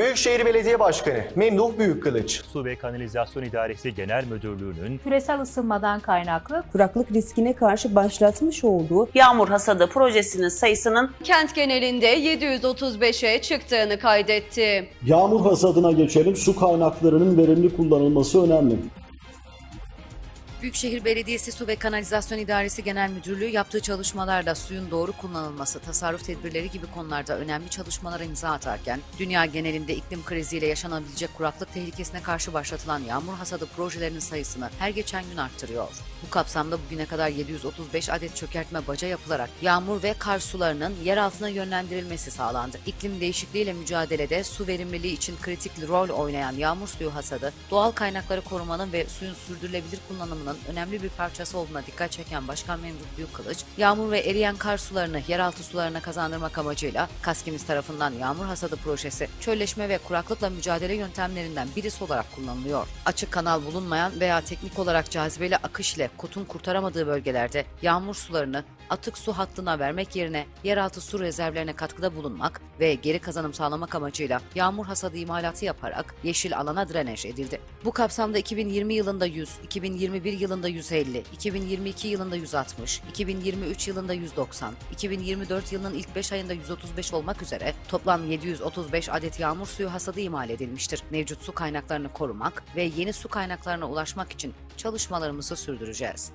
Büyükşehir Belediye Başkanı Memduh Büyükkılıç. Su ve Kanalizasyon İdaresi Genel Müdürlüğü'nün küresel ısınmadan kaynaklı kuraklık riskine karşı başlatmış olduğu Yağmur hasadı projesinin sayısının kent genelinde 735'e çıktığını kaydetti. Yağmur hasadına geçelim. Su kaynaklarının verimli kullanılması önemli. Büyükşehir Belediyesi Su ve Kanalizasyon İdaresi Genel Müdürlüğü yaptığı çalışmalarla suyun doğru kullanılması, tasarruf tedbirleri gibi konularda önemli çalışmalara imza atarken, dünya genelinde iklim kriziyle yaşanabilecek kuraklık tehlikesine karşı başlatılan yağmur hasadı projelerinin sayısını her geçen gün arttırıyor. Bu kapsamda bugüne kadar 735 adet çökertme baca yapılarak yağmur ve kar sularının yer altına yönlendirilmesi sağlandı. İklim değişikliğiyle mücadelede su verimliliği için kritik rol oynayan yağmur suyu hasadı, doğal kaynakları korumanın ve suyun sürdürülebilir kullanımının önemli bir parçası olduğuna dikkat çeken Başkan Memduh Büyükkılıç, yağmur ve eriyen kar sularını yeraltı sularına kazandırmak amacıyla Kaskimiz tarafından yağmur hasadı projesi, çölleşme ve kuraklıkla mücadele yöntemlerinden birisi olarak kullanılıyor. Açık kanal bulunmayan veya teknik olarak cazibeli akış ile kutun kurtaramadığı bölgelerde yağmur sularını atık su hattına vermek yerine yeraltı su rezervlerine katkıda bulunmak ve geri kazanım sağlamak amacıyla yağmur hasadı imalatı yaparak yeşil alana drenaj edildi. Bu kapsamda 2020 yılında 100, 2021 yılında 150, 2022 yılında 160, 2023 yılında 190, 2024 yılının ilk 5 ayında 135 olmak üzere toplam 735 adet yağmur suyu hasadı imal edilmiştir. Mevcut su kaynaklarını korumak ve yeni su kaynaklarına ulaşmak için çalışmalarımızı sürdüreceğiz.